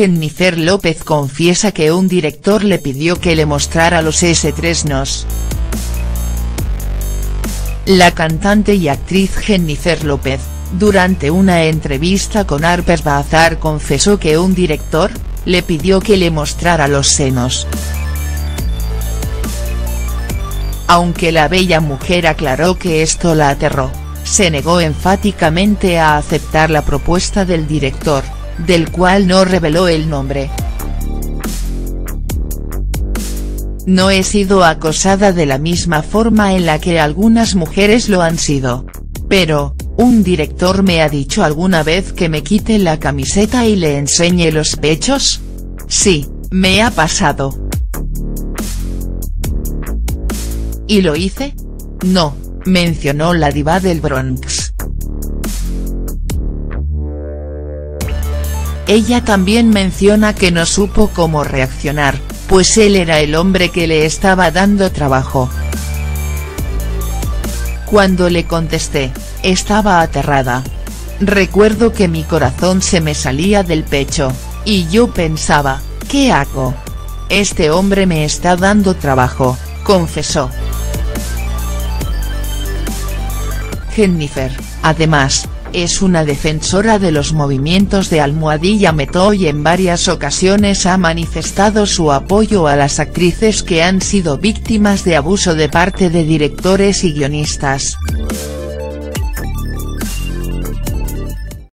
Jennifer López confiesa que un director le pidió que le mostrara los S3 nos. La cantante y actriz Jennifer López, durante una entrevista con Harper's Bazaar confesó que un director, le pidió que le mostrara los senos. Aunque la bella mujer aclaró que esto la aterró, se negó enfáticamente a aceptar la propuesta del director, del cual no reveló el nombre. No he sido acosada de la misma forma en la que algunas mujeres lo han sido. Pero, ¿un director me ha dicho alguna vez que me quite la camiseta y le enseñe los pechos? Sí, me ha pasado. ¿Y lo hice? No, mencionó la diva del Bronx. Ella también menciona que no supo cómo reaccionar, pues él era el hombre que le estaba dando trabajo. Cuando le contesté, estaba aterrada. Recuerdo que mi corazón se me salía del pecho, y yo pensaba, ¿qué hago? Este hombre me está dando trabajo, confesó. Jennifer, además, es una defensora de los movimientos de Almohadilla Meto y en varias ocasiones ha manifestado su apoyo a las actrices que han sido víctimas de abuso de parte de directores y guionistas.